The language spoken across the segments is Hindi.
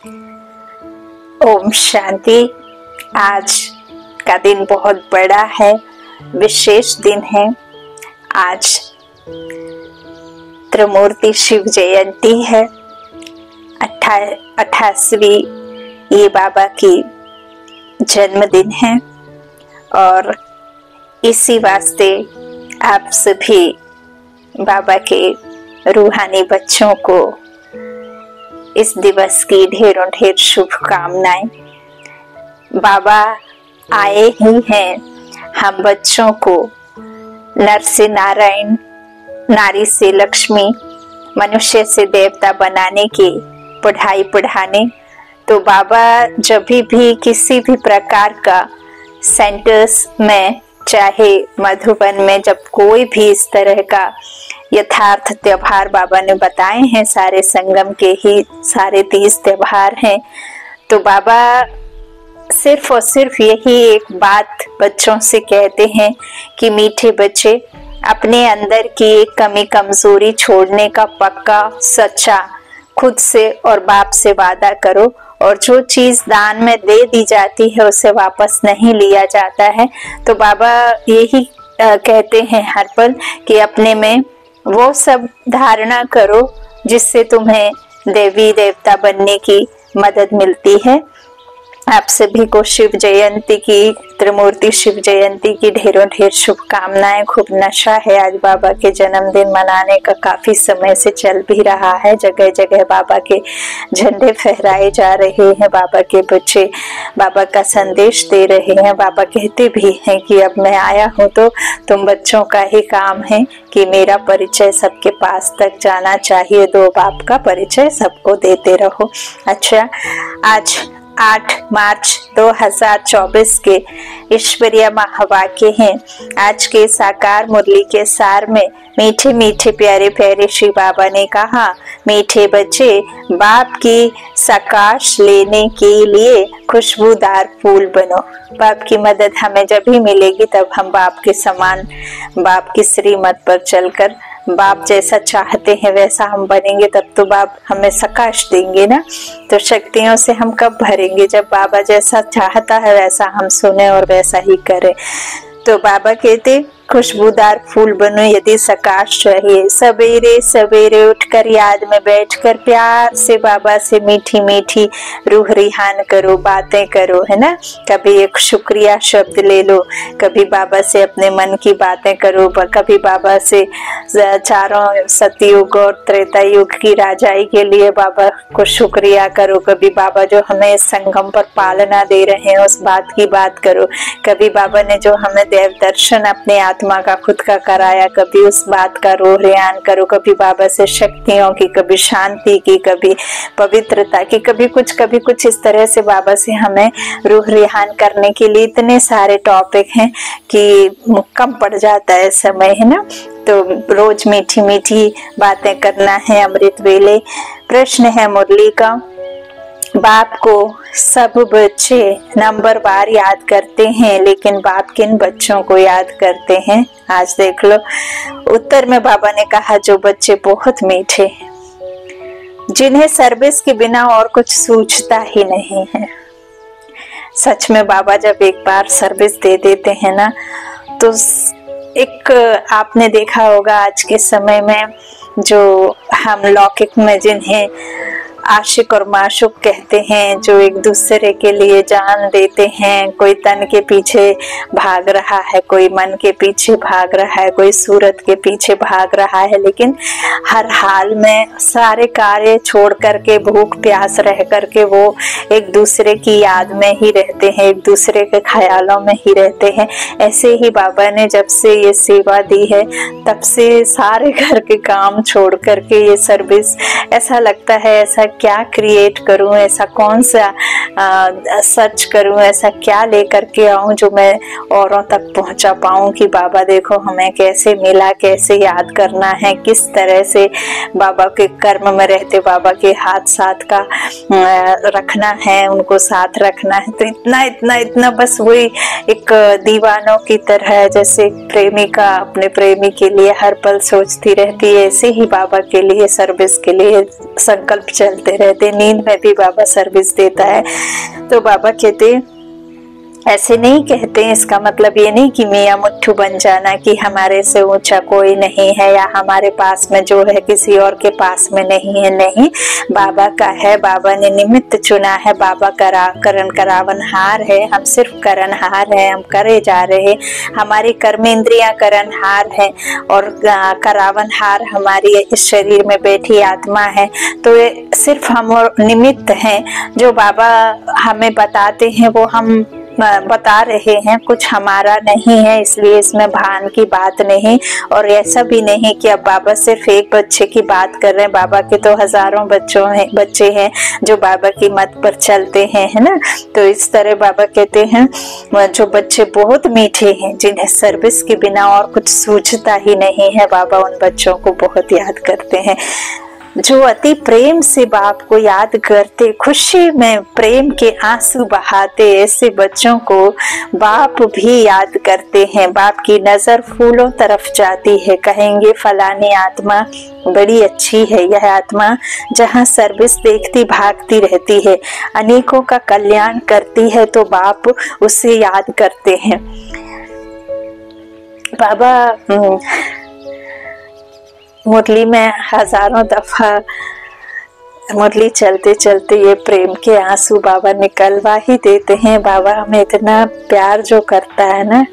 ओम शांति। आज का दिन बहुत बड़ा है, विशेष दिन है। आज त्रिमूर्ति शिव जयंती है। अट्ठा, अट्ठासवी ये बाबा की जन्मदिन है और इसी वास्ते आप सभी बाबा के रूहानी बच्चों को इस दिवस की ढेरों ढेर शुभकामनाएँ। बाबा आए ही हैं हम बच्चों को। नर से नारायण नारी से लक्ष्मी, मनुष्य से देवता बनाने की पढ़ाई पढ़ाने। तो बाबा जब भी किसी भी प्रकार का सेंटर्स में, चाहे मधुबन में, जब कोई भी इस तरह का यथार्थ त्योहार बाबा ने बताए हैं, सारे संगम के ही सारे तीस त्योहार हैं। तो बाबा सिर्फ़ और सिर्फ़ यही एक बात बच्चों से कहते हैं कि मीठे बच्चे, अपने अंदर की एक कमी कमज़ोरी छोड़ने का पक्का, सच्चा, खुद से और बाप से वादा करो और जो चीज़ दान में दे दी जाती है, उसे वापस नहीं लिया जाता है। तो बाबा यही कहते हैं हर पल कि अपने में वो सब धारणा करो जिससे तुम्हें देवी देवता बनने की मदद मिलती है। आप सभी को शिव जयंती की, त्रिमूर्ति शिव जयंती की ढेरों ढेर शुभकामनाएँ। खूब नशा है आज बाबा के जन्मदिन मनाने का। काफ़ी समय से चल भी रहा है। जगह जगह बाबा के झंडे फहराए जा रहे हैं। बाबा के बच्चे बाबा का संदेश दे रहे हैं। बाबा कहते भी हैं कि अब मैं आया हूँ तो तुम बच्चों का ही काम है कि मेरा परिचय सबके पास तक जाना चाहिए। दो बाप का परिचय सबको देते रहो। अच्छा आज 8 मार्च 2024 के ईश्वरीय महावाक्य हैं। आज के साकार मुरली के सार में मीठे मीठे प्यारे प्यारे श्री बाबा ने कहा, मीठे बच्चे, बाप की सकाश लेने के लिए खुशबूदार फूल बनो। बाप की मदद हमें जब भी मिलेगी, तब हम बाप के समान, बाप की श्रीमत पर चलकर बाप जैसा चाहते हैं, वैसा हम बनेंगे, तब तो बाप हमें सकाश देंगे ना? तो शक्तियों से हम कब भरेंगे? जब बाबा जैसा चाहता है, वैसा हम सुने और वैसा ही करें। तो बाबा कहते खुशबूदार फूल बनो यदि सकाश चाहिए सवेरे सवेरे उठकर याद में बैठकर प्यार से बाबा से मीठी मीठी रूह रिहान करो, बातें करो, है ना? कभी एक शुक्रिया शब्द ले लो, कभी बाबा से अपने मन की बातें करो कभी बाबा से चारों सतयुग और त्रेता युग की राजाई के लिए बाबा को शुक्रिया करो, कभी बाबा जो हमें संगम पर पालना दे रहे हैं, उस बात की बात करो। कभी बाबा ने जो हमें देव दर्शन अपने आत्मा का खुद का कराया, कभी उस बात का रोह रियान करो, कभी बाबा से शक्तियों की, कभी शांति की, कभी पवित्रता की, कभी कुछ कभी कुछ इस तरह से बाबा से हमें रूह रिहान करने के लिए इतने सारे टॉपिक हैं कि कम पड़ जाता है समय, है ना? तो रोज मीठी मीठी बातें करना है, अमृत वेले। प्रश्न है मुरली का बाप को सब बच्चे नंबर बार याद करते हैं, लेकिन बाप किन बच्चों को याद करते हैं? आज देख लो। उत्तर में बाबा ने कहा, जो बच्चे बहुत मीठे जिन्हें सर्विस के बिना और कुछ सूझता ही नहीं है। सच में बाबा जब एक बार सर्विस दे देते हैं ना तो एक आपने देखा होगा आज के समय में जो हम लौकिक में जिन्हें आशिक और माशुक कहते हैं, जो एक दूसरे के लिए जान देते हैं। कोई तन के पीछे भाग रहा है, कोई मन के पीछे भाग रहा है, कोई सूरत के पीछे भाग रहा है, लेकिन हर हाल में सारे कार्य छोड़ करके, भूख प्यास रह करके वो एक दूसरे की याद में ही रहते हैं, एक दूसरे के ख्यालों में ही रहते हैं। ऐसे ही बाबा ने जब से ये सेवा दी है, तब से सारे घर के काम छोड़ करके ये सर्विस ऐसा लगता है, ऐसा क्या क्रिएट करूँ ऐसा कौन सा आ, सर्च करूँ ऐसा क्या लेकर के आऊँ जो मैं औरों तक पहुँचा पाऊँ कि बाबा देखो हमें कैसे मिला कैसे याद करना है किस तरह से बाबा के कर्म में रहते बाबा के हाथ साथ का रखना है उनको साथ रखना है। तो इतना इतना इतना बस वही एक दीवानों की तरह जैसे प्रेमिका अपने प्रेमी के लिए हर पल सोचती रहती है ऐसे ही बाबा के लिए सर्विस के लिए संकल्प चलते रहते नींद में भी बाबा सर्विस देता है। तो बाबा कहते ऐसे नहीं कहते हैं। इसका मतलब ये नहीं कि मियाँ मुट्ठू बन जाना कि हमारे से ऊँचा कोई नहीं है या हमारे पास में जो है किसी और के पास में नहीं है। नहीं, बाबा का है, बाबा ने निमित्त चुना है, बाबा करा करण करावन हार है। हम सिर्फ़ करण हार है, हम करे जा रहे हमारी कर्मेंद्रिया करण हार है और करावन हार हमारी इस शरीर में बैठी आत्मा है। तो सिर्फ़ हम निमित्त हैं। जो बाबा हमें बताते हैं, वो हम बता रहे हैं, कुछ हमारा नहीं है, इसलिए इसमें भान की बात नहीं और ऐसा भी नहीं कि अब बाबा सिर्फ़ एक बच्चे की बात कर रहे हैं। बाबा के तो हज़ारों बच्चों हैं, बच्चे हैं जो बाबा की मत पर चलते हैं, है ना? तो इस तरह बाबा कहते हैं जो बच्चे बहुत मीठे हैं, जिन्हें सर्विस के बिना और कुछ सूझता ही नहीं है, बाबा उन बच्चों को बहुत याद करते हैं। जो अति प्रेम से बाप को याद करते खुशी में प्रेम के आँसू बहाते ऐसे बच्चों को बाप भी याद करते हैं। बाप की नज़र फूलों तरफ़ जाती है कहेंगे फलानी आत्मा बड़ी अच्छी है। यह आत्मा जहाँ सर्विस देखती भागती रहती है अनेकों का कल्याण करती है तो बाप उसे याद करते हैं। बाबा हम्म, मुरली में हज़ारों दफ़ा मुरली चलते चलते ये प्रेम के आँसू बाबा निकलवा ही देते हैं। बाबा हमें इतना प्यार जो करता है ना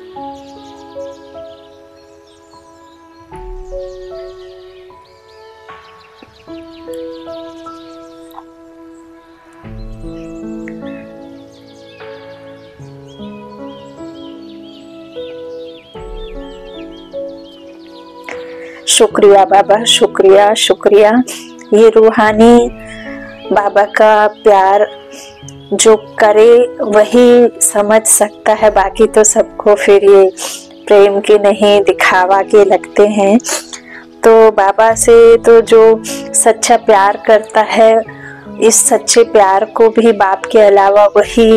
शुक्रिया, बाबा, शुक्रिया शुक्रिया। ये रूहानी बाबा का प्यार जो करे, वही समझ सकता है। बाकी तो सबको फिर ये प्रेम के नहीं, दिखावा के लगते हैं। तो बाबा से तो जो सच्चा प्यार करता है, इस सच्चे प्यार को भी बाप के अलावा वही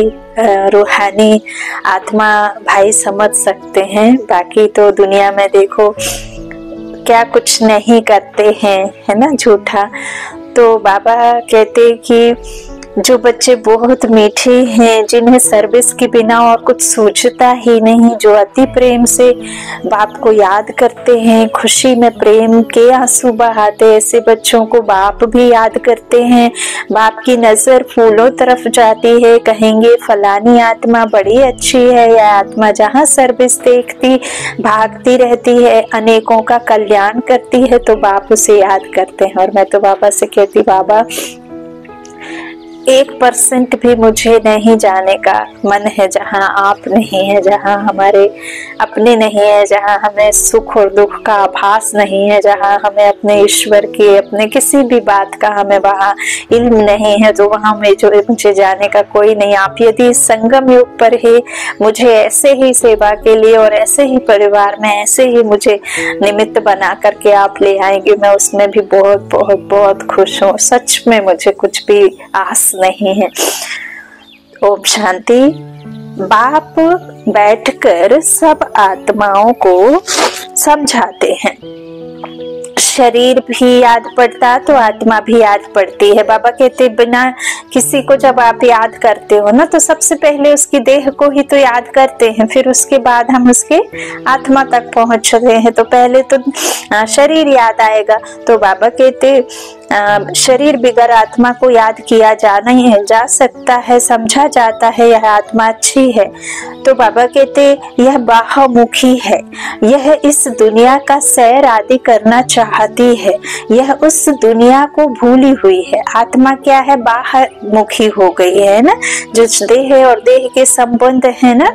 रूहानी आत्मा भाई समझ सकते हैं। बाकी तो दुनिया में देखो क्या कुछ नहीं करते हैं है ना झूठा? तो बाबा कहते कि जो बच्चे बहुत मीठे हैं, जिन्हें सर्विस के बिना और कुछ सोचता ही नहीं, जो अति प्रेम से बाप को याद करते हैं, खुशी में प्रेम के आँसू बहाते ऐसे बच्चों को बाप भी याद करते हैं। बाप की नज़र फूलों तरफ़ जाती है, कहेंगे, फलानी आत्मा बड़ी अच्छी है, यह आत्मा जहाँ सर्विस देखती, भागती रहती है, अनेकों का कल्याण करती है। तो बाप उसे याद करते हैं। और मैं तो बाबा से कहती बाबा एक परसेंट भी मुझे नहीं जाने का मन है, जहाँ आप नहीं है, जहाँ हमारे अपने नहीं है, जहाँ हमें सुख और दुख का आभास नहीं है, जहाँ हमें अपने ईश्वर की, अपने किसी भी बात का हमें वहाँ इल्म नहीं है तो वहाँ में जो मुझे जाने का कोई नहीं। आप यदि संगम युग पर ही मुझे ऐसे ही सेवा के लिए और ऐसे ही परिवार में ऐसे ही मुझे निमित्त बना करके आप ले आएँगे, मैं उसमें भी बहुत बहुत बहुत खुश हूँ। सच में मुझे कुछ भी आस नहीं है। ओम शांति। बाप बैठकर सब आत्माओं को समझाते हैं। शरीर भी याद पड़ता तो आत्मा भी याद पड़ती है। बाबा कहते, बिना किसी को जब आप याद करते हो ना तो सबसे पहले उसकी देह को ही तो याद करते हैं, फिर उसके बाद हम उसके आत्मा तक पहुँचते हैं। तो पहले तो शरीर याद आएगा। तो बाबा कहते शरीर बिगर आत्मा को याद किया जा नहीं है, जा सकता है, समझा जाता है, यह आत्मा अच्छी है। तो बाबा कहते, यह बाहमुखी है। यह इस दुनिया का सैर आदि करना चाह चाहती है। यह उस दुनिया को भूली हुई है। आत्मा क्या है? बाहर मुखी हो गई है ना? जो देह और देह के संबंध है ना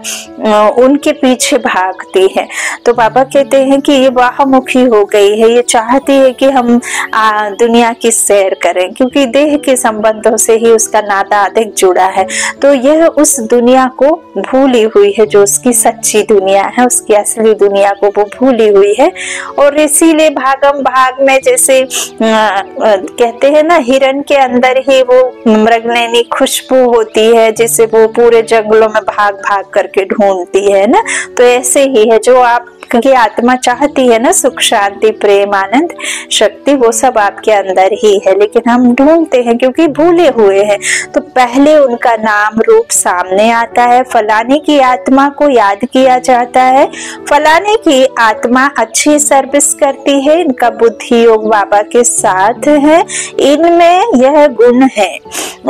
उनके पीछे भागती है। तो बाबा कहते हैं कि ये बाहमुखी हो गई है। ये चाहती है कि हम आ, दुनिया की सैर करें क्योंकि देह के संबंधों से ही उसका नाता अधिक जुड़ा है। तो यह उस दुनिया को भूली हुई है जो उसकी सच्ची दुनिया है उसकी असली दुनिया को वो भूली हुई है। और इसीलिए भागम भाग में जैसे कहते हैं ना हिरण के अंदर ही वो मृगनैनी खुशबू होती है, जिसे वो पूरे जंगलों में भाग भाग करके ढूंढती है ना? तो ऐसे ही है, जो आप क्योंकि आत्मा चाहती है ना सुख, शांति, प्रेम, आनंद, शक्ति, वो सब आपके अंदर ही है। लेकिन हम ढूंढते हैं क्योंकि भूले हुए हैं। तो पहले उनका नाम रूप सामने आता है। फलाने की आत्मा को याद किया जाता है। फलाने की आत्मा अच्छी सर्विस करती है। इनका बुद्धि योग बाबा के साथ है। इनमें यह गुण है।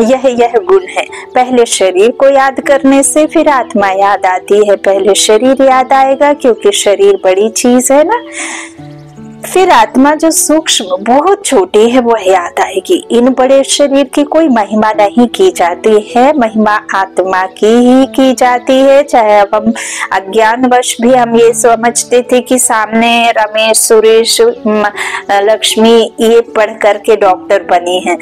यह यह गुण है। पहले शरीर को याद करने से फिर आत्मा याद आती है। पहले शरीर याद आएगा क्योंकि शरीर शरीर बड़ी चीज़ है ना? फिर आत्मा जो सूक्ष्म, बहुत छोटी है, वो याद आएगी। इन बड़े शरीर की कोई महिमा नहीं की जाती है। महिमा आत्मा की ही की जाती है। चाहे अब हम अज्ञानवश भी हम ये समझते थे कि सामने रमेश, सुरेश लक्ष्मी, ये पढ़ करके डॉक्टर बनी है।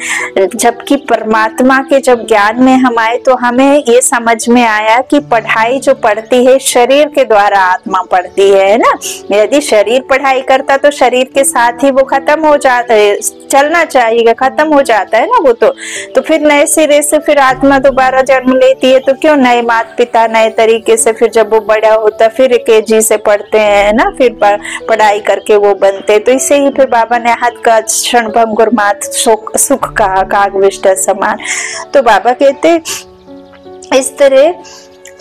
जबकि परमात्मा के जब ज्ञान में हम आए तो हमें ये समझ में आया कि पढ़ाई जो पढ़ती है, शरीर के द्वारा आत्मा पढ़ती है ना? यदि शरीर पढ़ाई करता तो शरीर शरीर के साथ ही वो खत्म हो जाता है, चलना चाहिए, खत्म हो जाता है ना वो तो। तो फिर नए सिरे से फिर आत्मा दोबारा जन्म लेती है तो क्यों नए माता पिता नए तरीके से फिर जब वो बड़ा होता, फिर के जी से पढ़ते हैं ना, फिर पढ़ाई करके वो बनते तो इसे ही फिर बाबा ने हाथ का क्षण भंगुर मात सुख कहा काग विष्ट समान। तो बाबा कहते इस तरह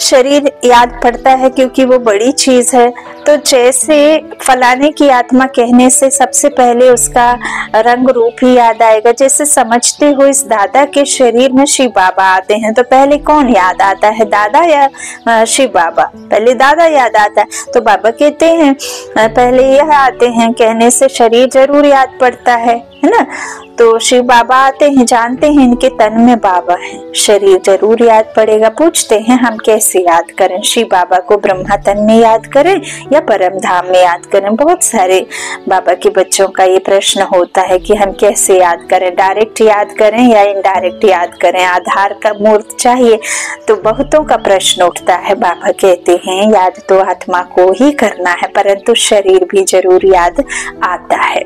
शरीर याद पड़ता है क्योंकि वो बड़ी चीज़ है। तो जैसे फलाने की आत्मा कहने से सबसे पहले उसका रंग रूप ही याद आएगा। जैसे समझते हो इस दादा के शरीर में शिव बाबा आते हैं तो पहले कौन याद आता है, दादा या शिव बाबा? पहले दादा याद आता है तो बाबा कहते हैं पहले यह आते हैं, कहने से शरीर ज़रूर याद पड़ता है है ना? तो शिव बाबा आते हैं, जानते हैं इनके तन में बाबा है, शरीर ज़रूर याद पड़ेगा। पूछते हैं हम कैसे याद करें, शिव बाबा को ब्रह्मा तन में याद करें या परम धाम में याद करें। बहुत सारे बाबा के बच्चों का ये प्रश्न होता है कि हम कैसे याद करें? डायरेक्ट याद करें या इनडायरेक्ट याद करें? आधार का मूर्त चाहिए तो बहुतों का प्रश्न उठता है। बाबा कहते हैं, याद तो आत्मा को ही करना है, परंतु शरीर भी ज़रूर याद आता है।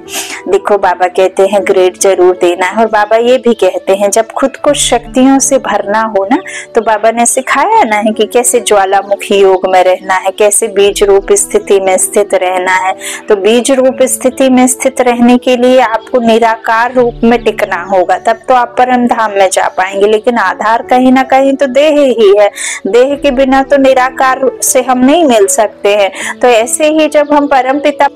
देखो, बाबा कहते हैं ग्रेड ज़रूर देना है। और बाबा ये भी कहते हैं, जब खुद को शक्तियों से भरना हो ना तो बाबा ने सिखाया ना है कि कैसे ज्वालामुखी योग में रहना है, कैसे बीज रूप स्थिति में स्थित रहना है। तो बीज रूप स्थिति में स्थित रहने के लिए आपको निराकार रूप में टिकना होगा। तब तो आप परम धाम में जा पाएँगे। लेकिन आधार कहीं ना कहीं तो देह ही है। देह के बिना तो निराकार से हम नहीं मिल सकते हैं। तो ऐसे ही जब हम परम पिता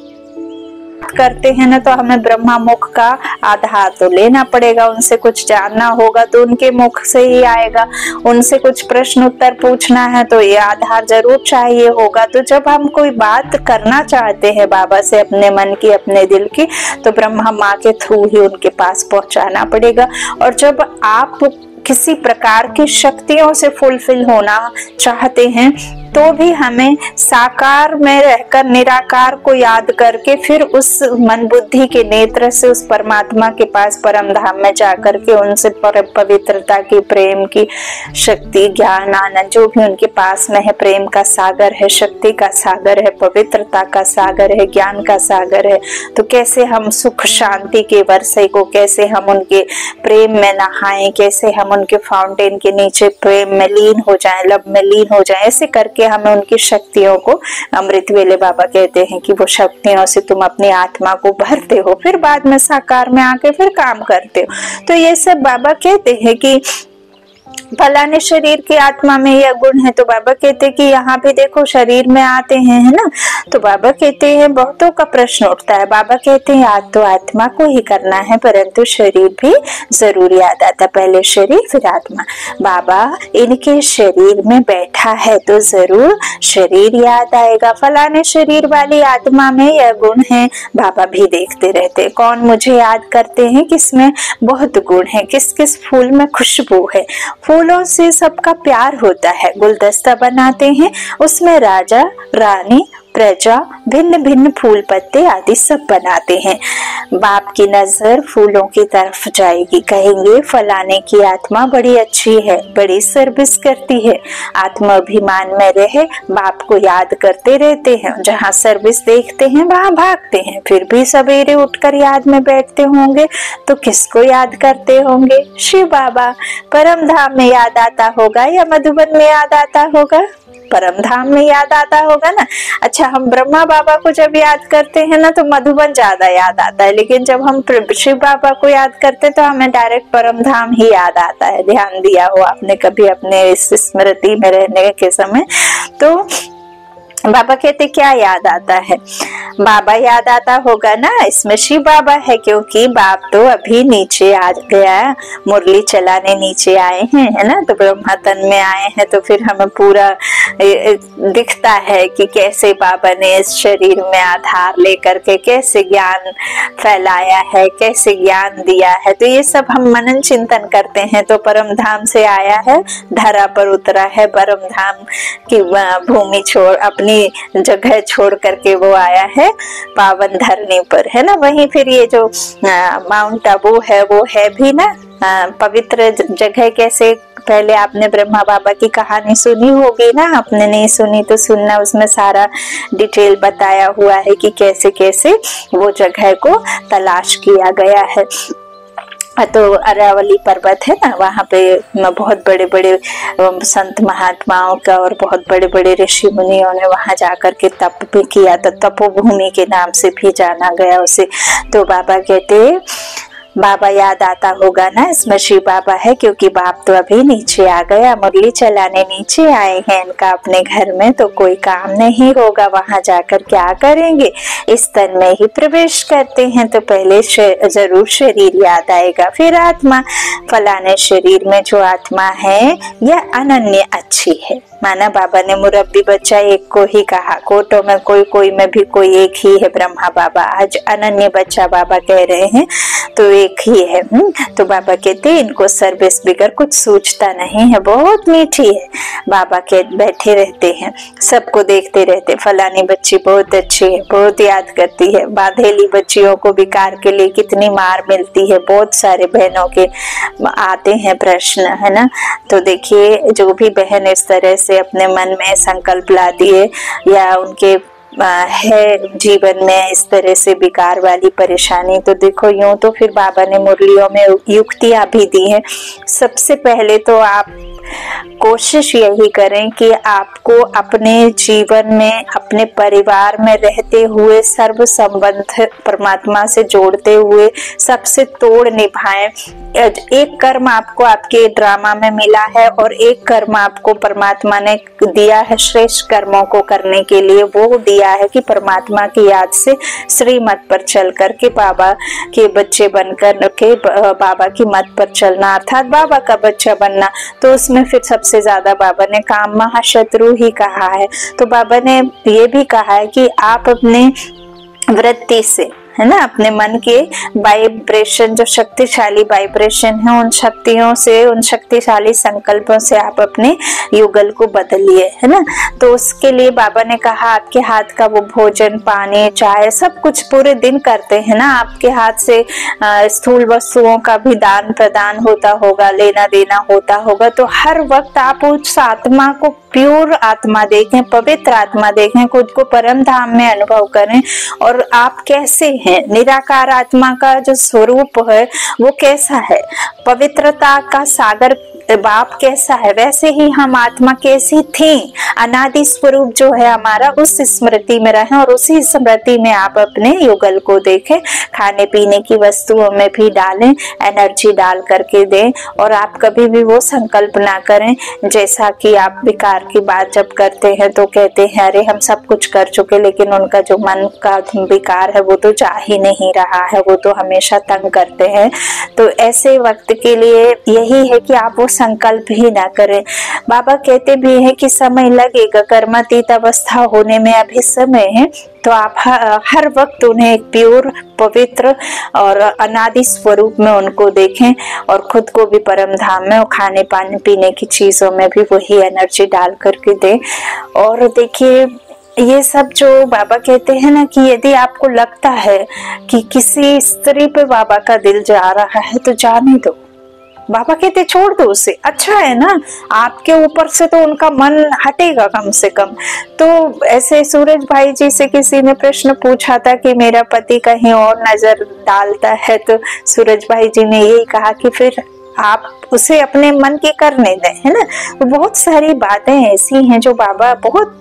करते हैं ना तो हमें ब्रह्मा मुख का आधार तो लेना पड़ेगा, उनसे कुछ जानना होगा तो उनके मुख से ही आएगा। उनसे कुछ प्रश्न उत्तर पूछना है तो ये आधार ज़रूर चाहिए होगा। तो जब हम कोई बात करना चाहते हैं बाबा से अपने मन की, अपने दिल की तो ब्रह्मा माँ के थ्रू ही उनके पास पहुंचाना पड़ेगा। और जब आप किसी प्रकार की शक्तियों से फुलफिल होना चाहते हैं तो भी हमें साकार में रहकर, निराकार को याद करके फिर उस मन बुद्धि के नेत्र से, उस परमात्मा के पास, परम धाम में जाकर के उनसे पवित्रता की, प्रेम की शक्ति, ज्ञान, आनंद, जो भी उनके पास में है, प्रेम का सागर है, शक्ति का सागर है, पवित्रता का सागर है, ज्ञान का सागर है तो कैसे हम सुख शांति के वर्षे को, कैसे हम उनके प्रेम में नहाएँ, कैसे हम उनके फाउंटेन के नीचे प्रेम में लीन हो जाए लब में लीन हो जाए, ऐसे करके हमें उनकी शक्तियों को अमृत वेले बाबा कहते हैं कि वो शक्तियों से तुम अपनी आत्मा को भरते हो, फिर बाद में साकार में आके फिर काम करते हो। तो ये सब बाबा कहते हैं कि फलाने शरीर की आत्मा में यह गुण है तो बाबा कहते कि यहाँ भी देखो शरीर में आते हैं, है ना? तो बाबा कहते हैं, बहुतों का प्रश्न उठता है। बाबा कहते हैं, आज तो आत्मा को ही करना है, परंतु शरीर भी ज़रूर याद आता पहले शरीर, फिर आत्मा। बाबा, इनके शरीर में बैठा है तो ज़रूर शरीर याद आएगा। फलाने शरीर वाली आत्मा में यह गुण है। बाबा भी देखते रहते कौन मुझे याद करते हैं? किसमें? बहुत गुण है। किस किस फूल में खुशबू है। फूलों से सबका प्यार होता है। गुलदस्ता बनाते हैं उसमें राजा रानी प्रजा भिन्न भिन्न फूल पत्ते आदि सब बनाते हैं। बाप की नज़र फूलों की तरफ़ जाएगी। कहेंगे, फलाने की आत्मा बड़ी अच्छी है, बड़ी सर्विस करती है। आत्मा अभिमान में रहे, बाप को याद करते रहते हैं। जहाँ सर्विस देखते हैं, वहाँ भागते हैं। फिर भी सवेरे उठकर याद में बैठते होंगे तो किसको याद करते होंगे? शिव बाबा परम धाम में याद आता होगा या मधुबन में याद आता होगा? परम धाम में याद आता होगा ना? अच्छा हम ब्रह्मा बाबा को जब याद करते हैं ना तो मधुबन ज़्यादा याद आता है। लेकिन जब हम शिव बाबा को याद करते हैं तो हमें डायरेक्ट परम धाम ही याद आता है। ध्यान दिया हो आपने कभी अपने इस स्मृति में रहने के समय। तो बाबा कहते, क्या याद आता है? बाबा याद आता होगा ना, इसमें शिव बाबा है, क्योंकि बाप तो अभी नीचे आ गया है मुरली चलाने नीचे आए हैं, है ना? तो ब्रह्मा तन में आए हैं तो फिर हमें पूरा दिखता है कि कैसे बाबा ने इस शरीर में आधार लेकर के कैसे ज्ञान फैलाया है, कैसे ज्ञान दिया है। तो ये सब हम मनन चिंतन करते हैं। तो परम धाम से आया है, धरा पर उतरा है परम धाम की भूमि छोड़ अपनी अपनी जगह छोड़ करके वो आया है, पावन धरने पर, है ना? वहीं फिर ये जो माउंट आबू है, वो है भी ना? पवित्र जगह कैसे? पहले आपने ब्रह्मा बाबा की कहानी सुनी होगी ना? आपने नहीं सुनी तो सुनना, उसमें सारा डिटेल बताया हुआ है कि कैसे कैसे वो जगह को तलाश किया गया है। तो अरावली पर्वत है ना, वहाँ पे बहुत बड़े बड़े संत महात्माओं का और बहुत बड़े बड़े ऋषि मुनियों ने वहाँ जाकर के तप भी किया था। तपोभूमि के नाम से भी जाना गया उसे। तो बाबा कहते बाबा याद आता होगा ना, इसमें शिव बाबा है, क्योंकि बाप तो अभी नीचे आ गया मुरली चलाने नीचे आए हैं इनका अपने घर में तो कोई काम नहीं होगा, वहाँ जाकर क्या करेंगे? इस तन में ही प्रवेश करते हैं तो पहले ज़रूर शरीर याद आएगा, फिर आत्मा। फलाने शरीर में जो आत्मा है, यह अनन्य अच्छी है। माना बाबा ने मुरब्बी बच्चा एक को ही कहा कोटो में कोई कोई में भी कोई एक ही है ब्रह्मा बाबा। आज अनन्य बच्चा बाबा कह रहे हैं तो एक ही है हम्म, तो बाबा कहते इनको सर्विस बिगर कुछ सोचता नहीं है बहुत मीठी है। बाबा के बैठे रहते हैं सबको देखते रहते फलानी बच्ची बहुत अच्छी है बहुत याद करती है। बाधेली बच्चियों को विकार के लिए कितनी मार मिलती है बहुत सारे बहनों के आते हैं प्रश्न है ना? तो देखिए जो भी बहन इस तरह से अपने मन में संकल्प ला दिए या उनके है जीवन में इस तरह से बिकार वाली परेशानी। तो देखो, यूँ तो फिर बाबा ने मुरलियों में युक्तियाँ भी दी हैं। सबसे पहले तो आप कोशिश यही करें कि आपको अपने जीवन में, अपने परिवार में रहते हुए सर्व संबंध परमात्मा से जोड़ते हुए सबसे तोड़ निभाएँ। एक कर्म आपको आपके ड्रामा में मिला है और एक कर्म आपको परमात्मा ने दिया है श्रेष्ठ कर्मों को करने के लिए। वो दिया है कि परमात्मा की याद से श्रीमत पर चल कर के बाबा के बच्चे बनकर के, बाबा की मत पर चलना, अर्थात बाबा का बच्चा बनना। तो उसमें फिर सबसे ज़्यादा बाबा ने काम महाशत्रु ही कहा है। तो बाबा ने ये भी कहा है कि आप अपने वृत्ति से है ना, अपने मन के वाइब्रेशन जो शक्तिशाली वाइब्रेशन है, उन शक्तियों से, उन शक्तिशाली संकल्पों से आप अपने युगल को बदलिए, है ना? तो उसके लिए बाबा ने कहा, आपके हाथ का वो भोजन, पानी, चाय, सब कुछ पूरे दिन करते हैं ना? आपके हाथ से स्थूल वस्तुओं का भी दान प्रदान होता होगा, लेना देना होता होगा तो हर वक्त आप उस आत्मा को प्योर आत्मा देखें, पवित्र आत्मा देखें, खुद को परम धाम में अनुभव करें, और आप कैसे हैं। निराकार आत्मा का जो स्वरूप है वो कैसा है? पवित्रता का सागर बाप कैसा है, वैसे ही हम आत्मा कैसी थी। अनादि स्वरूप जो है हमारा, उस स्मृति में रहे और उसी स्मृति में आप अपने युगल को देखें। खाने पीने की वस्तुओं में भी डालें एनर्जी डाल करके दें और आप कभी भी वो संकल्प ना करें। जैसा कि आप विकार की बात जब करते हैं तो कहते हैं, अरे, हम सब कुछ कर चुके लेकिन उनका जो मन का विकार है, वो तो जा ही नहीं रहा है, वो तो हमेशा तंग करते हैं। तो ऐसे वक्त के लिए यही है कि आप वो संकल्प ही ना करें। बाबा कहते भी हैं कि समय लगेगा, कर्मातीत अवस्था होने में अभी समय है तो आप हर वक्त उन्हें एक प्योर, पवित्र और अनादि स्वरूप में उनको देखें और खुद को भी परम धाम में खाने पाने, पीने की चीज़ों में भी वही एनर्जी डाल करके दें। और देखिए, ये सब जो बाबा कहते हैं ना कि यदि आपको लगता है कि किसी स्त्री पे बाबा का दिल जा रहा है तो जाने दो। बाबा कहते, छोड़ दो उसे। अच्छा है ना? आपके ऊपर से तो उनका मन हटेगा कम से कम। तो ऐसे सूरज भाई जी से किसी ने प्रश्न पूछा था कि मेरा पति कहीं और नज़र डालता है तो सूरज भाई जी ने यही कहा कि फिर आप उसे अपने मन की करने दें, है ना? तो बहुत सारी बातें ऐसी हैं जो बाबा बहुत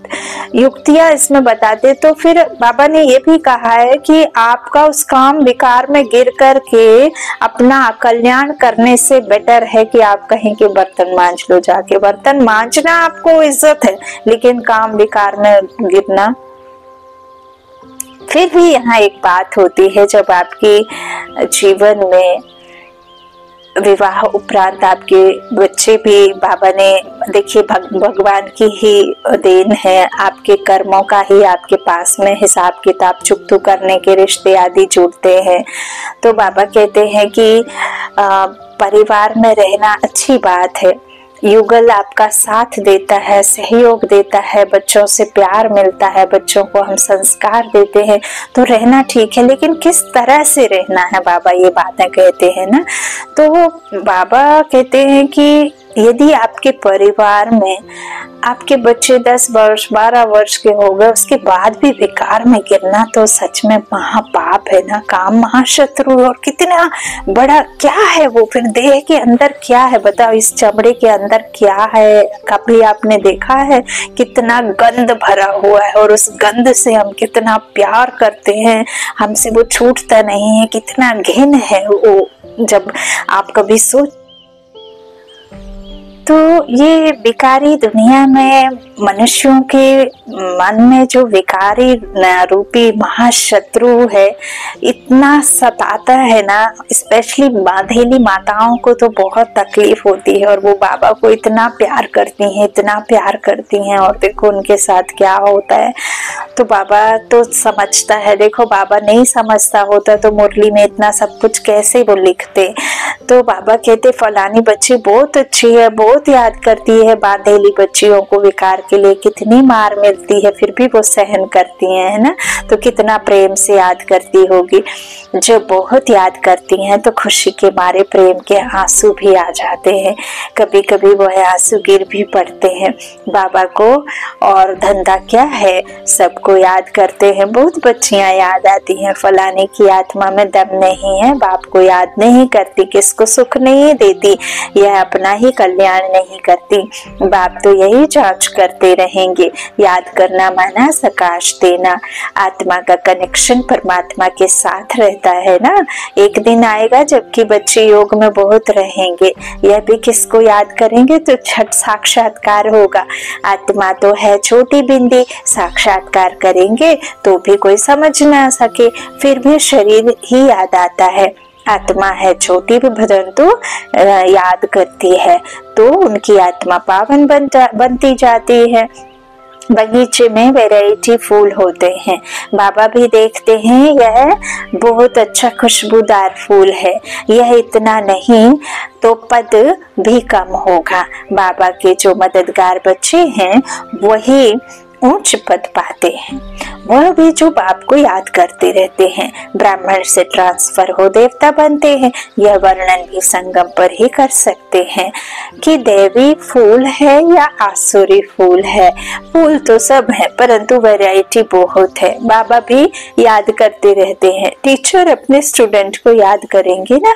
युक्तियाँ इसमें बताते तो फिर बाबा ने ये भी कहा है कि आपका उस काम विकार में गिर कर के अपना कल्याण करने से बेटर है कि आप कहें कि बर्तन मांझ लो जाके। बर्तन मांझना आपको इज़्ज़त है, लेकिन काम विकार में गिरना। फिर भी यहाँ एक बात होती है, जब आपकी जीवन में विवाह उपरांत आपके बच्चे भी बाबा ने देखिए भग, भगवान की ही देन है। आपके कर्मों का ही आपके पास में हिसाब किताब चुकतू करने के रिश्ते आदि जुड़ते हैं। तो बाबा कहते हैं कि आ, परिवार में रहना अच्छी बात है। युगल आपका साथ देता है, सहयोग देता है, बच्चों से प्यार मिलता है, बच्चों को हम संस्कार देते हैं। तो रहना ठीक है, लेकिन किस तरह से रहना है? बाबा ये बातें कहते हैं ना? तो बाबा कहते हैं कि यदि आपके परिवार में आपके बच्चे 10 वर्ष 12 वर्ष के हो गए, उसके बाद भी विकार में गिरना तो सच में महापाप है ना? काम महाशत्रु और कितना बड़ा क्या है वो? फिर देह के अंदर क्या है? बताओ, इस चमड़े के अंदर क्या है? कभी आपने देखा है कितना गंद भरा हुआ है और उस गंद से हम कितना प्यार करते हैं? हमसे वो छूटता नहीं है, कितना घिन है वो। जब आप कभी सोच तो ये विकारी दुनिया में मनुष्यों के मन में जो विकारी रूपी महाशत्रु है, इतना सताता है ना स्पेशली बाधेली माताओं को तो बहुत तकलीफ़ होती है और वो बाबा को इतना प्यार करती हैं, इतना प्यार करती हैं और देखो उनके साथ क्या होता है। तो बाबा तो समझता है। देखो, बाबा नहीं समझता होता तो मुरली में इतना सब कुछ कैसे वो लिखते? तो बाबा कहते, फलानी बच्ची बहुत अच्छी है, बहुत याद करती है बांधेली बच्चियों को विकार के लिए। कितनी मार मिलती है, फिर भी वो सहन करती हैं, है ना? तो कितना प्रेम से याद करती होगी। जो बहुत याद करती हैं तो खुशी के मारे प्रेम के आँसू भी आ जाते हैं। कभी कभी वह आँसू गिर भी पड़ते हैं। बाबा को और धंधा क्या है? सबको याद करते हैं। बहुत बच्चियाँ याद आती हैं, फलाने की आत्मा में दम नहीं है, बाप को याद नहीं करती, किसको सुख नहीं देती, यह अपना ही कल्याण कल्याण नहीं करती। बाप तो यही जाँच करते रहेंगे, याद करना माना सकाश देना। आत्मा का कनेक्शन परमात्मा के साथ रहता है ना? एक दिन आएगा जबकि बच्चे योग में बहुत रहेंगे। यह भी किसको याद करेंगे? तो छठ साक्षात्कार होगा। आत्मा तो है छोटी बिंदी, साक्षात्कार करेंगे तो भी कोई समझ ना सके फिर भी शरीर ही याद आता है। आत्मा है छोटी भी परंतु याद करती है तो उनकी आत्मा पावन बन जा, बनती जाती है। बगीचे में वैरायटी फूल होते हैं। बाबा भी देखते हैं यह बहुत अच्छा खुशबूदार फूल है। यह इतना नहीं तो पद भी कम होगा। बाबा के जो मददगार बच्चे हैं वही ऊंच पद पाते हैं। वह भी जो बाप को याद करते रहते हैं। ब्राह्मण से ट्रांसफ़र हो देवता बनते हैं। यह वर्णन भी संगम पर ही कर सकते हैं कि देवी फूल है या आसुरी फूल है। फूल तो सब है, परंतु वैरायटी बहुत है। बाबा भी याद करते रहते हैं। टीचर अपने स्टूडेंट को याद करेंगे ना?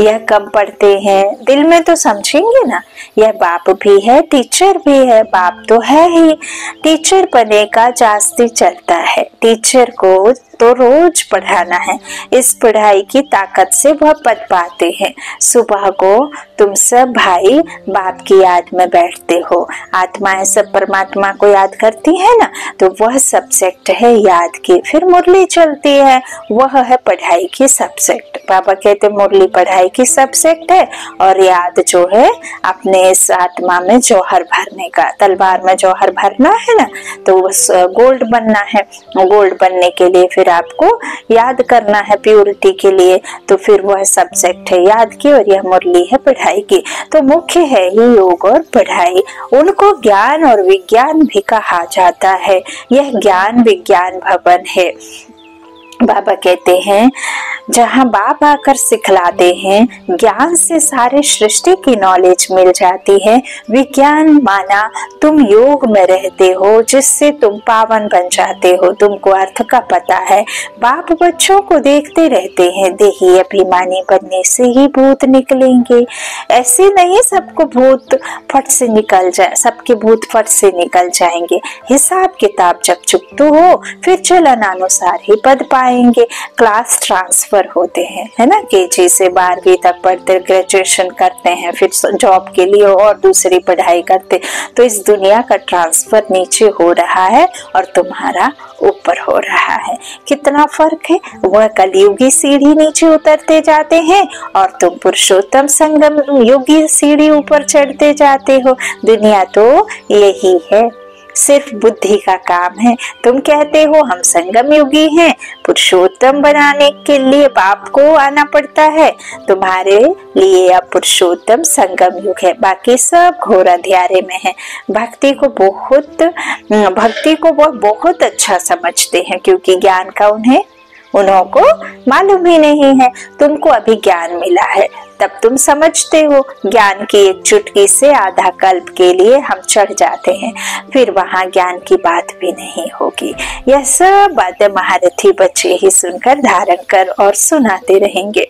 यह कम पढ़ते हैं। दिल में तो समझेंगे ना, यह बाप भी है टीचर भी है, बाप तो है ही। टीचर बने का जास्ती चलता है। टीचर को तो रोज पढ़ाना है। इस पढ़ाई की ताकत से वह पद पाते हैं। सुबह को तुम सब भाई बाप की याद में बैठते हो। आत्माएँ सब, परमात्मा को याद करती है ना? तो वह सब्जेक्ट है याद की। फिर मुरली चलती है। वह है पढ़ाई की सब्जेक्ट बाबा कहते मुरली पढ़ाई की सब्जेक्ट है और याद जो है, अपने इस आत्मा में जौहर भरने का, तलवार में जौहर भरना है ना? तो गोल्ड बनना है। गोल्ड बनने के लिए फिर आपको याद करना है प्योरिटी के लिए तो फिर वह सब्जेक्ट है याद की और यह मुरली है पढ़ाई की। तो मुख्य है ही योग और पढ़ाई। उनको ज्ञान और विज्ञान भी कहा जाता है। यह ज्ञान विज्ञान भवन है। बाबा कहते हैं, जहाँ बाप आकर सिखलाते हैं, ज्ञान से सारे सृष्टि की नॉलेज मिल जाती है। विज्ञान माना तुम योग में रहते हो, जिससे तुम पावन बन जाते हो। तुमको अर्थ का पता है। बाप बच्चों को देखते रहते हैं। देही अभिमानी बनने से ही भूत निकलेंगे। ऐसे नहीं सबको भूत फट से निकल जाए सबके भूत फट से निकल जाएँगे। हिसाब किताब जब चुकते हो, फिर चलन अनुसार ही पद पाएँगे क्लास ट्रांसफ़र होते हैं, है ना? के जी से बारहवीं तक पढ़ते ग्रेजुएशन करते हैं, फिर जॉब के लिए और दूसरी पढ़ाई करते तो इस दुनिया का ट्रांसफ़र नीचे हो रहा है और तुम्हारा ऊपर हो रहा है। कितना फ़र्क है? वह कलयुगी सीढ़ी नीचे उतरते जाते हैं और तुम पुरुषोत्तम संगम योगी सीढ़ी ऊपर चढ़ते जाते हो। दुनिया तो यही है। सिर्फ़ बुद्धि का काम है। तुम कहते हो हम संगम युगी हैं। पुरुषोत्तम बनाने के लिए बाप को आना पड़ता है। तुम्हारे लिए अब पुरुषोत्तम संगम युग है। बाकी सब घोर अध्यारे में है। भक्ति को बहुत भक्ति को वो बहुत अच्छा समझते हैं क्योंकि ज्ञान का उन्हें उन्हों को मालूम ही नहीं है। तुमको अभी ज्ञान मिला है। तब तुम समझते हो, ज्ञान की एक चुटकी से आधा कल्प के लिए हम चढ़ जाते हैं। फिर वहाँ ज्ञान की बात भी नहीं होगी। यह सब बातें महारथी बच्चे ही सुनकर धारण कर और सुनाते रहेंगे।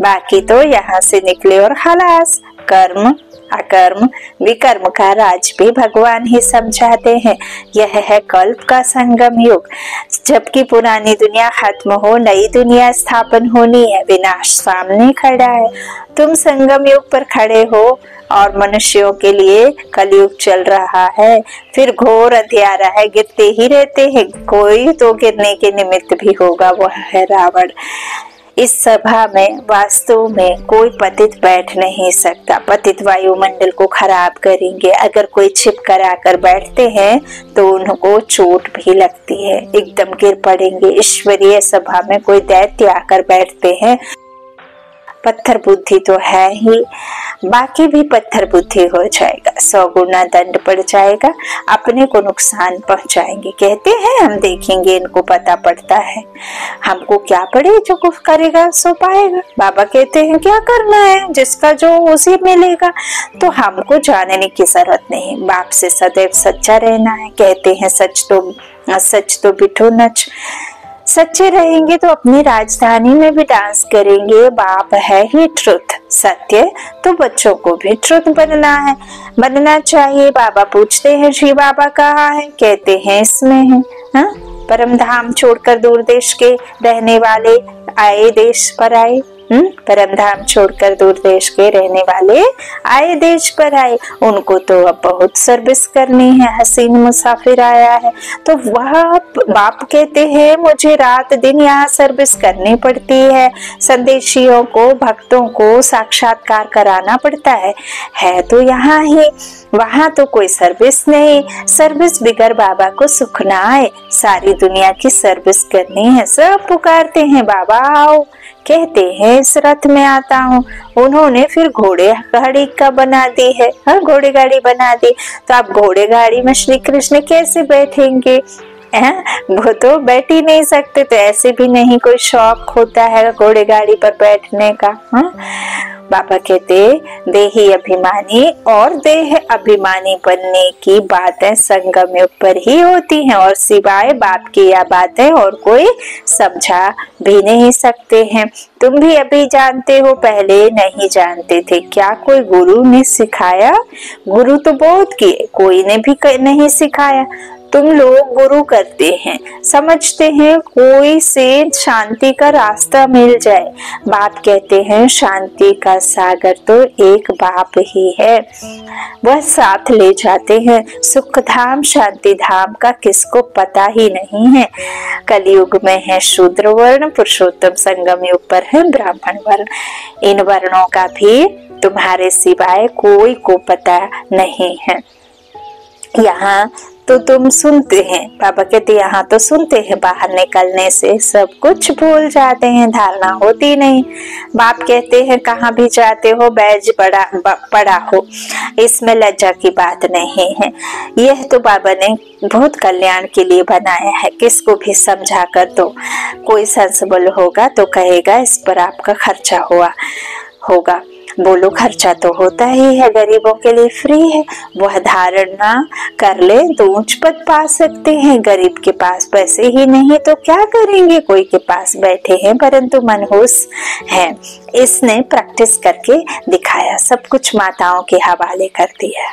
बाकी तो यहाँ से निकले और खलास। कर्म अकर्म, विकर्म का राज भी भगवान ही समझाते हैं। यह है कल्प का संगम युग। जबकि पुरानी दुनिया खत्म हो, नई दुनिया स्थापन होनी है, विनाश सामने खड़ा है। तुम संगम युग पर खड़े हो और मनुष्यों के लिए कलयुग चल रहा है। फिर घोर अंधियारा है, गिरते ही रहते हैं। कोई तो गिरने के निमित्त भी होगा, वह है रावण। इस सभा में वास्तव में कोई पतित बैठ नहीं सकता। पतित वायुमंडल को खराब करेंगे। अगर कोई छिप कर आकर बैठते हैं तो उनको चोट भी लगती है। एकदम गिर पड़ेंगे। ईश्वरीय सभा में कोई दैत्य आकर बैठते हैं पत्थर बुद्धि तो है ही बाकी भी पत्थर बुद्धि हो जाएगा सौ गुना दंड पड़ जाएगा अपने को नुकसान पहुंचाएँगे कहते हैं हम देखेंगे इनको पता पड़ता है हमको क्या पड़े जो कुछ करेगा सो पाएगा बाबा कहते हैं क्या करना है जिसका जो उसे मिलेगा तो हमको जानने की ज़रूरत नहीं बाप से सदैव सच्चा रहना है कहते हैं सच तो सच तो बिठो नच सच्चे रहेंगे तो अपनी राजधानी में भी डांस करेंगे। बाप है ही ट्रुथ सत्य तो बच्चों को भी ट्रुथ बनना है। बनना चाहिए। बाबा पूछते हैं जी बाबा कहा है? कहते हैं, इसमें है। हा? परम धाम छोड़कर दूर देश के रहने वाले आए, देश पर आए। परम धाम छोड़कर दूर देश के रहने वाले आए देश पर आए, उनको तो अब बहुत सर्विस करनी है, हसीन मुसाफिर आया है। तो वह बाप कहते हैं, मुझे रात दिन यहाँ सर्विस करनी पड़ती है। संदेशियों को, भक्तों को साक्षात्कार कराना पड़ता है। है तो यहाँ ही, वहाँ तो कोई सर्विस नहीं। सर्विस बिगर बाबा को सुख ना आए। सारी दुनिया की सर्विस करनी है। सब पुकारते हैं, बाबा आओ। कहते हैं, इस रथ में आता हूँ। उन्होंने फिर घोड़े गाड़ी का बना दी है। हाँ घोड़े गाड़ी बना दी। तो आप घोड़े गाड़ी में श्री कृष्ण कैसे बैठेंगे? है, वो तो बैठ ही नहीं सकते तो ऐसे भी नहीं कोई शौक होता है घोड़े गाड़ी पर बैठने का। हा? बाबा कहते देही अभिमानी और देह अभिमानी बनने की बातें संगम पर ही होती हैं और सिवाय बाप की यह बातें और कोई समझा भी नहीं सकते हैं। तुम भी अभी जानते हो, पहले नहीं जानते थे। क्या कोई गुरु ने सिखाया? गुरु तो बहुत किए, कोई ने भी नहीं सिखाया। तुम लोग गुरु करते हैं। समझते हैं कोई से शांति का रास्ता मिल जाए। बाप कहते हैं, शांति का सागर तो एक बाप ही है। वह साथ ले जाते हैं। सुख धाम शांति धाम का किसको पता ही नहीं है। कलयुग में है शूद्र वर्ण, पुरुषोत्तम संगम युग पर है ब्राह्मण वर्ण। इन वर्णों का भी तुम्हारे सिवाय कोई को पता नहीं है। यहाँ तो तुम सुनते हैं। बाबा कहते, यहाँ तो सुनते हैं, बाहर निकलने से सब कुछ भूल जाते हैं, धारणा होती नहीं। बाप कहते हैं, कहाँ भी जाते हो, बैज पड़ा पड़ा हो। इसमें लज्जा की बात नहीं है। यह तो बाबा ने बहुत कल्याण के लिए बनाया है। किसको भी समझा कर तो कोई संसबल होगा तो कहेगा, इस पर आपका खर्चा हुआ, होगा। बोलो, खर्चा तो होता ही है, गरीबों के लिए फ्री है। वह धारणा कर ले तो ऊंच पद पा सकते हैं। गरीब के पास पैसे ही नहीं तो क्या करेंगे? कोई के पास बैठे हैं, परंतु मनहूस है। इसने प्रैक्टिस करके दिखाया। सब कुछ माताओं के हवाले कर दिया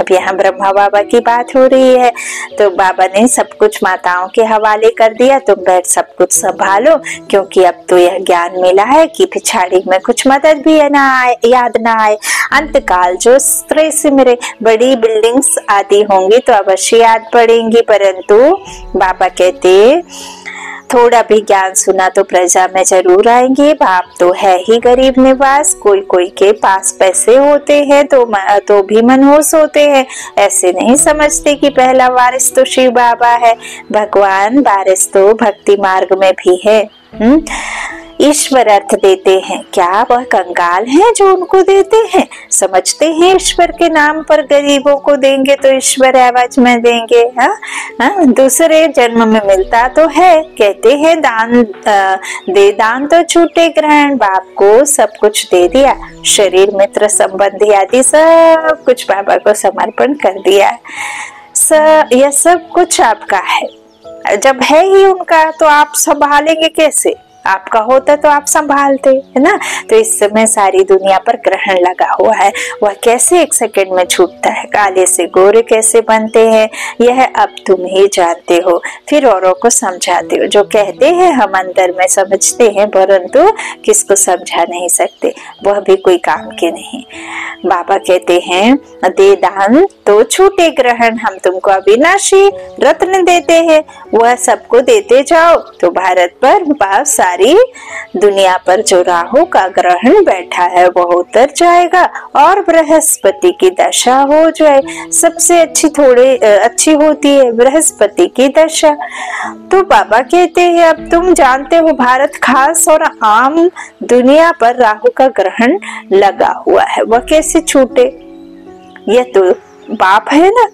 अब यहाँ ब्रह्मा बाबा की बात हो रही है। तो बाबा ने सब कुछ माताओं के हवाले कर दिया। तुम बैठ सब कुछ संभालो, क्योंकि अब तो यह ज्ञान मिला है कि पिछाड़ी में कुछ मदद भी ना आए, याद ना आए। अंत काल जो स्त्री से मेरे बड़ी बिल्डिंग्स आती होंगी तो अवश्य याद पड़ेंगी। परंतु बाबा कहते थोड़ा भी ज्ञान सुना तो प्रजा में ज़रूर आएँगे। बाप तो है ही गरीब निवास। कोई कोई के पास पैसे होते हैं तो तो भी मनहूस होते हैं। ऐसे नहीं समझते कि पहला वारिस तो शिव बाबा है। भगवान वारिस तो भक्ति मार्ग में भी है। हुँ? ईश्वर अर्थ देते हैं। क्या वह कंगाल हैं जो उनको देते हैं? समझते हैं ईश्वर के नाम पर गरीबों को देंगे तो ईश्वर आवाज़ में देंगे हा? हा? दूसरे जन्म में मिलता तो है। कहते हैं दान दे दान तो छूटे ग्रहण बाप को सब कुछ दे दिया। शरीर मित्र संबंधी आदि सब कुछ बाबा को समर्पण कर दिया। स, यह सब कुछ आपका है। जब है ही उनका तो आप संभालेंगे कैसे? आपका होता तो आप संभालते, है ना? तो इस समय सारी दुनिया पर ग्रहण लगा हुआ है। वह कैसे एक सेकंड में छूटता है? काले से गोरे कैसे बनते हैं? यह अब तुम ही जानते हो। फिर औरों को समझाते हो। जो कहते हैं, हम अंदर में समझते हैं, परंतु किसको समझा नहीं सकते? वह भी कोई काम के नहीं। बाबा कहते हैं, दे दान तो छूटे ग्रहण। हम तुमको अविनाशी रत्न देते हैं। वह सबको देते जाओ। तो भारत पर बाप सारी दुनिया पर जो राहु का ग्रहण बैठा है, वह उतर जाएगा और बृहस्पति की दशा हो जाए। सबसे अच्छी थोड़ी अच्छी होती है बृहस्पति की दशा। तो बाबा कहते हैं, अब तुम जानते हो, भारत खास और आम दुनिया पर राहु का ग्रहण लगा हुआ है। वह कैसे छूटे? यह तो बाप है ना।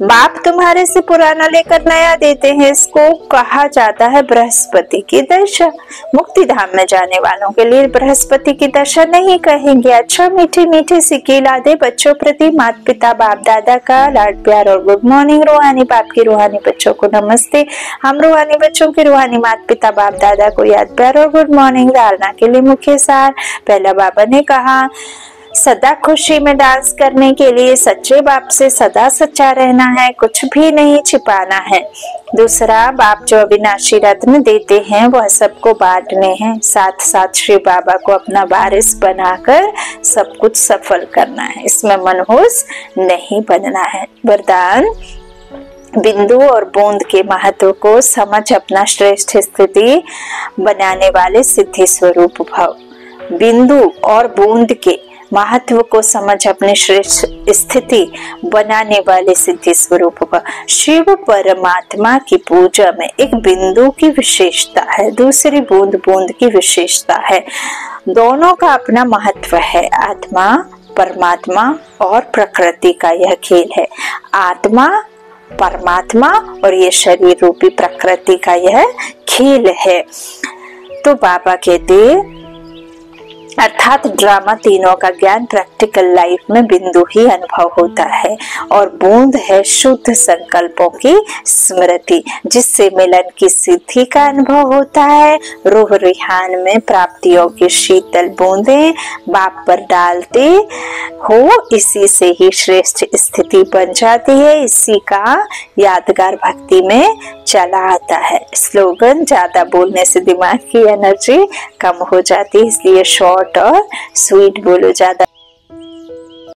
बाप तुम्हारे से पुराना लेकर नया देते हैं। इसको कहा जाता है बृहस्पति की दशा। मुक्ति धाम में जाने वालों के लिए बृहस्पति की दशा नहीं कहेंगे। अच्छा मीठी मीठी सिक्की लादे बच्चों प्रति। माता पिता बाप, दादा का लाड प्यार और गुड मॉर्निंग। रूहानी बाप की रूहानी बच्चों को नमस्ते। हम रूहानी बच्चों के रूहानी माता पिता बाप, दादा को याद प्यार और गुड मॉर्निंग। धारणा के लिए मुख्य सार। पहला बाबा ने कहा सदा खुशी में डांस करने के लिए सच्चे बाप से सदा सच्चा रहना है, कुछ भी नहीं छिपाना है। दूसरा बाप जो अविनाशी रत्न देते हैं, वह सबको बांटने हैं। साथ साथ श्री बाबा को अपना बारिश बनाकर सब कुछ सफल करना है। इसमें मनहूस नहीं बनना है। वरदान, बिंदु और बूंद के महत्व को समझ अपना श्रेष्ठ स्थिति बनाने वाले सिद्धि स्वरूप भाव। बिंदु और बूंद के महत्व को समझ अपने श्रेष्ठ स्थिति बनाने वाले सिद्धि स्वरूप का शिव परमात्मा की पूजा में एक बिंदु की विशेषता है, दूसरी बूंद बूंद की विशेषता है। दोनों का अपना महत्व है, आत्मा, परमात्मा और प्रकृति का यह खेल है। आत्मा, परमात्मा और ये शरीर रूपी प्रकृति का यह खेल है। तो बाबा कहते अर्थात ड्रामा तीनों का ज्ञान प्रैक्टिकल लाइफ में बिंदु ही अनुभव होता है और बूंद है शुद्ध संकल्पों की स्मृति, जिससे मिलन की सिद्धि का अनुभव होता है। रूह रिहान में प्राप्तियों की शीतल बूंदे बाप पर डालते हो, इसी से ही श्रेष्ठ स्थिति बन जाती है। इसी का यादगार भक्ति में चला आता है। स्लोगन, ज़्यादा बोलने से दिमाग की एनर्जी कम हो जाती है, इसलिए शॉर्ट और स्वीट बोलो ज्यादा